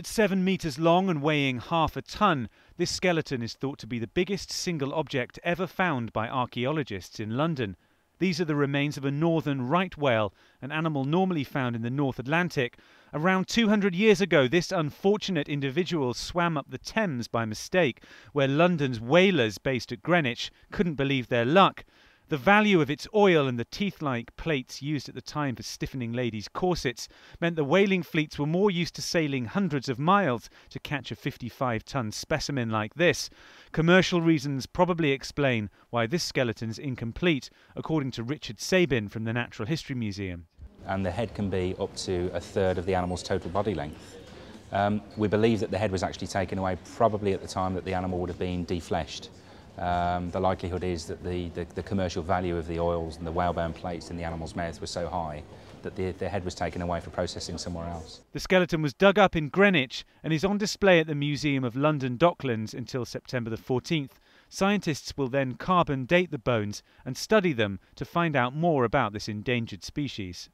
At seven metres long and weighing half a tonne, this skeleton is thought to be the biggest single object ever found by archaeologists in London. These are the remains of a northern right whale, an animal normally found in the North Atlantic. Around 200 years ago, this unfortunate individual swam up the Thames by mistake, where London's whalers based at Greenwich couldn't believe their luck. The value of its oil and the teeth like plates used at the time for stiffening ladies' corsets meant the whaling fleets were more used to sailing hundreds of miles to catch a 55 ton specimen like this. Commercial reasons probably explain why this skeleton is incomplete, according to Richard Sabin from the Natural History Museum. And the head can be up to a third of the animal's total body length. Um, we believe that the head was actually taken away probably at the time that the animal would have been defleshed um, the likelihood is that the, the, the, commercial value of the oils and the whalebone plates in the animal's mouth was so high that the, the head was taken away for processing somewhere else. The skeleton was dug up in Greenwich and is on display at the Museum of London Docklands until September the 14th. Scientists will then carbon date the bones and study them to find out more about this endangered species.